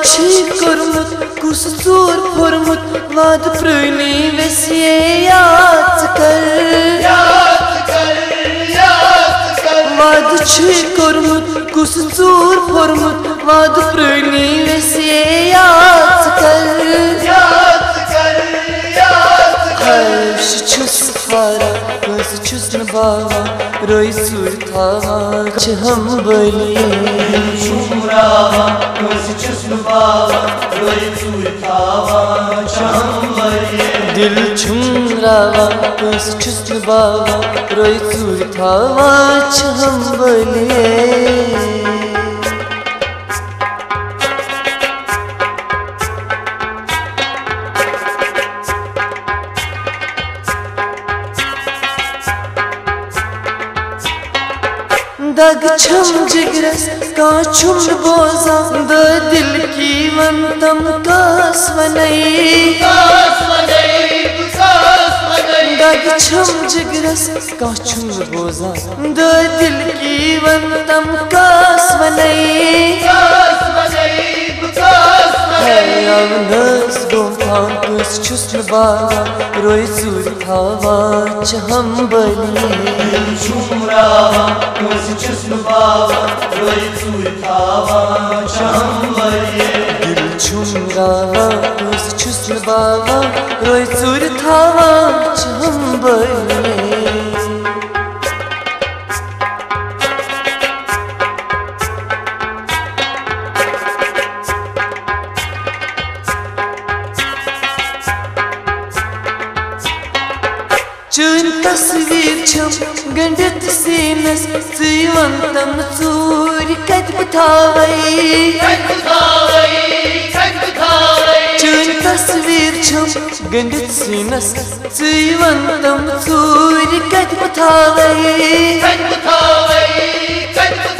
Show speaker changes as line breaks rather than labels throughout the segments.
रोई छी कोरमुत कुस चोर फोरमुत वाद प्रणि वसिए याद कर
याद कर
कोरमुत कुस चोर फोरमुत वाद प्रणि वसिए याद कर
याद कर याद कर
हर्ष छुस फारा कस छुस बावा रोई सुर थावा हम बली
छुमरावा कस छुस्न बावा रोई चूर थावा छम बनी
दिल छुमरावा कस छुस्न बावा रोई चूर थावा हम बली दग छम जिगरस का छुम बोजा। द दिल की वंतम कास वनई
कास बनी कास बनी
दग छम जिगरस का छुम बोजा द दिल की वंतम कास वनई
कास बनी कास बनी।
अवनस गोपान कुस छुस्न बावा रोई सूर थावा चहम बनी।
छुमरावा कस छुस्न
Çığın tasvir çam göndet semez Sıvan tam
suri kat butavay Kat butavay kat butavay Çığın tasvir
çam göndet semez Sıvan tam suri kat butavay Kat butavay kat butavay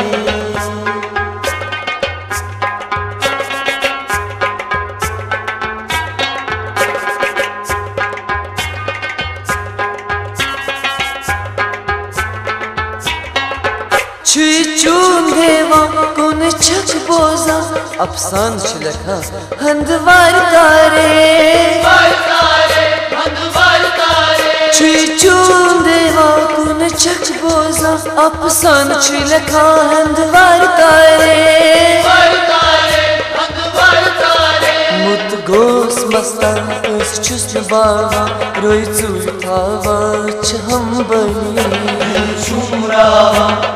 देवा कोन छक बोजा? अफसान छिलखा हंदवार तारे। छुई चून देवा कोन छक बोजा? अफसान छिलखा हंदवार तारे। मुत गोस मस्ता कुस छुस्न बावा